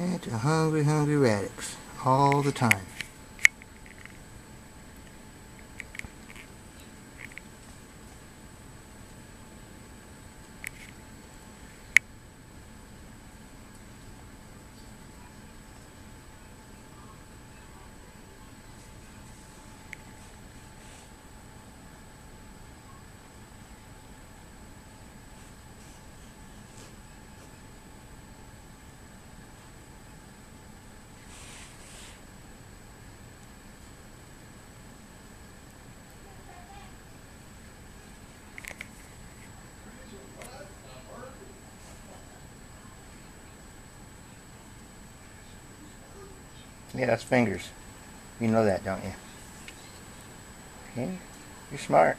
bunch of hungry, hungry radix all the time. Yeah, that's fingers. You know that, don't you? Okay. You're smart.